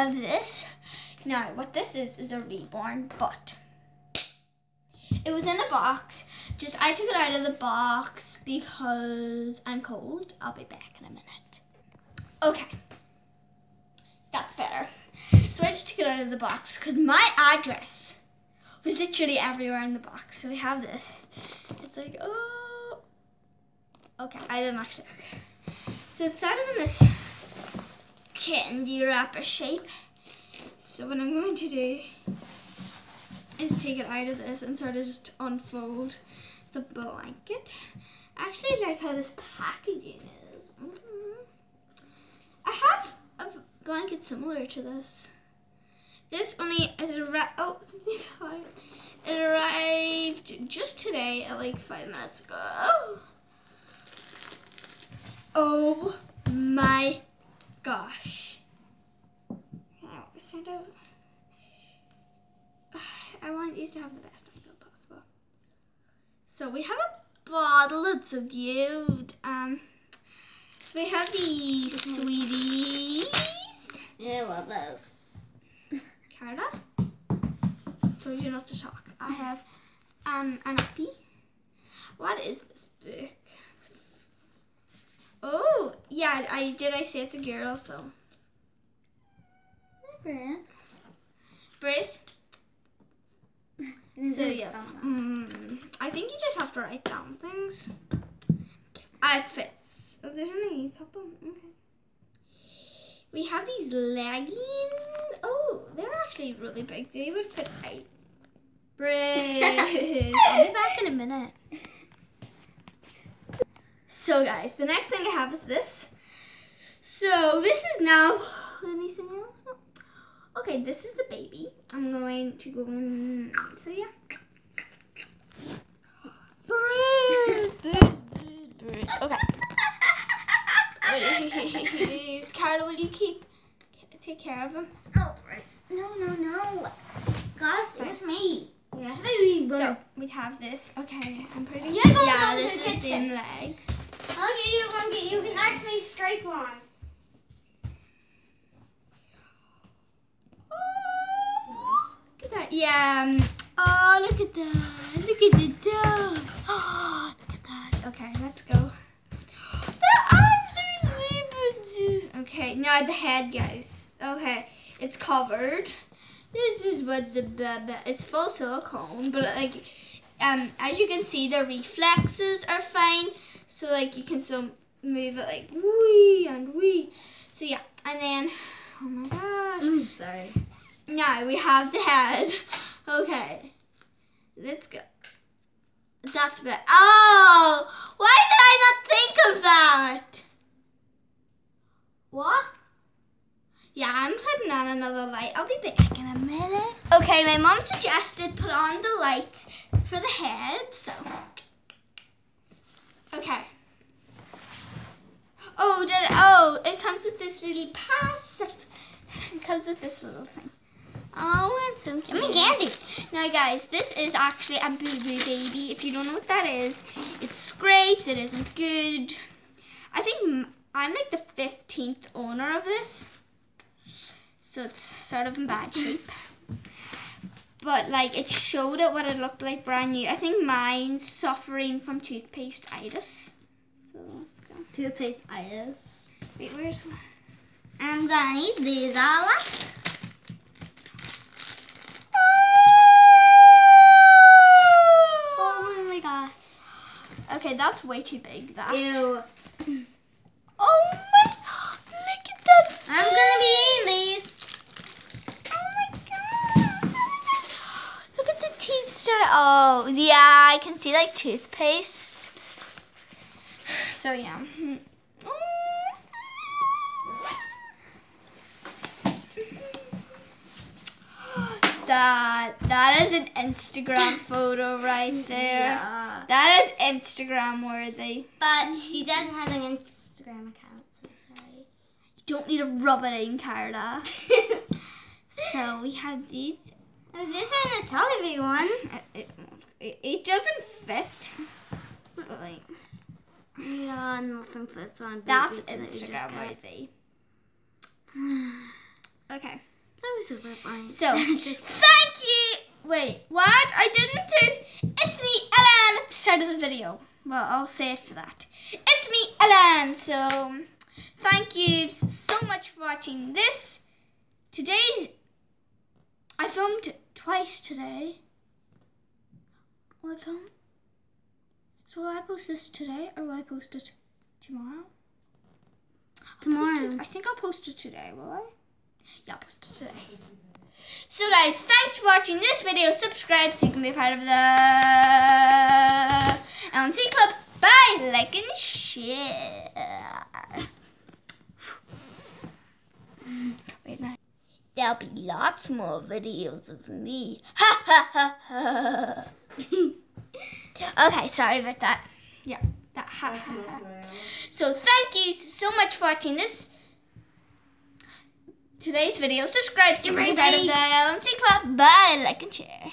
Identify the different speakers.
Speaker 1: have this. Now, what this is is a reborn, but it was in a box. Just I took it out of the box because I'm cold. I'll be back in a minute. Okay, that's better. So I just took it out of the box because my address was literally everywhere in the box. So we have this. It's like oh, okay. I didn't actually. Okay. So it's of in this candy wrapper shape. So what I'm going to do is take it out of this and sort of just unfold the blanket. I actually like how this packaging is. Mm. I have a blanket similar to this. This only is arrived. Oh, something fell out. It arrived just today at like five minutes ago. Oh my gosh. It's. I want you to have the best night possible. So we have a bottle. It's so cute. Um, so we have these sweeties.
Speaker 2: Yeah, I love those.
Speaker 1: Carla. Told you not to talk. I have um an uppy. What is this book? Oh yeah, I did. I say it's a girl. So
Speaker 2: Prince.
Speaker 1: Brace. So yes, mm, I think you just have to write down things. Outfits. Oh, there's only a couple. Okay. We have these leggings. Oh, they're actually really big. They would fit eight. Brace. I'll be back in a minute. So guys, the next thing I have is this. So this is now anything else? Okay, this is the baby. I'm going to go in. So yeah. Bruce, Bruce, Bruce, Bruce. Okay. Bruce, Carla, will you keep take care of him?
Speaker 2: Oh. No, no, no. Stay with me.
Speaker 1: Yeah. So we'd have this. Okay, I'm pretty.
Speaker 2: Yeah, go
Speaker 1: yeah,
Speaker 2: down to
Speaker 1: this
Speaker 2: the
Speaker 1: is
Speaker 2: kitchen.
Speaker 1: thin legs.
Speaker 2: I'll get you one. Get you can actually scrape on.
Speaker 1: Look at that. Yeah. um, Oh, look at that. Look at the dove. Oh, look at that. Okay, let's go. The arms are super. Okay, now the head, guys. Okay, it's covered. This is what the baby. It's full silicone, but like, um, as you can see, the reflexes are fine. So like, you can still move it like wee and wee. So yeah, and then, oh my gosh.
Speaker 2: Mm, sorry.
Speaker 1: Now we have the head. Okay. Let's go. That's better. Oh! Why did I not think of that? What? Yeah, I'm putting on another light. I'll be back in a minute. Okay, my mom suggested put on the light for the head, so. Okay. Oh, did oh, it comes with this little pass. It comes with this little thing. Oh, it's so cute.
Speaker 2: Give me candy.
Speaker 1: Now, guys, this is actually a boo boo baby. If you don't know what that is, it scrapes. It isn't good. I think I'm like the fifteenth owner of this, so it's sort of in bad shape. But like, it showed it what it looked like brand new. I think mine's suffering from toothpaste itis. So let's go.
Speaker 2: Toothpaste itis.
Speaker 1: Wait, where's?
Speaker 2: I'm gonna eat these all up.
Speaker 1: Oh my god. Okay, that's way too big. That.
Speaker 2: Ew.
Speaker 1: Oh my! Look at that.
Speaker 2: I'm gonna be eating these.
Speaker 1: Start. Oh yeah, I can see like toothpaste. So yeah. That that is an Instagram photo right there.
Speaker 2: Yeah.
Speaker 1: That is Instagram worthy.
Speaker 2: But she doesn't have an Instagram account, so sorry.
Speaker 1: You don't need to rub it in, Carla. So we have these.
Speaker 2: I was just trying to tell everyone.
Speaker 1: It, it, it doesn't fit. Like,
Speaker 2: Yeah, nothing fits on.
Speaker 1: that's
Speaker 2: babies that we just
Speaker 1: Instagram worthy. Okay.
Speaker 2: That was super fun.
Speaker 1: So, thank you. Wait, what? I didn't do. It's me, Ellen, at the start of the video. Well, I'll say it for that. It's me, Ellen. So, thank you so much for watching this. Today's. I filmed twice today. Will I film? So, will I post this today or will I post it tomorrow?
Speaker 2: Tomorrow.
Speaker 1: it- I think I'll post it today, will I? Yeah, I'll post it today. So guys, thanks for watching this video. Subscribe so you can be a part of the Ellen C Club. Bye, like and share. Wait, no. There'll be lots more videos of me. Ha ha ha ha. okay, sorry about that. Yeah, that ha ha ha. So thank you so much for watching this today's video. Subscribe so you can be part of the Ellen C Club. Bye, like and share.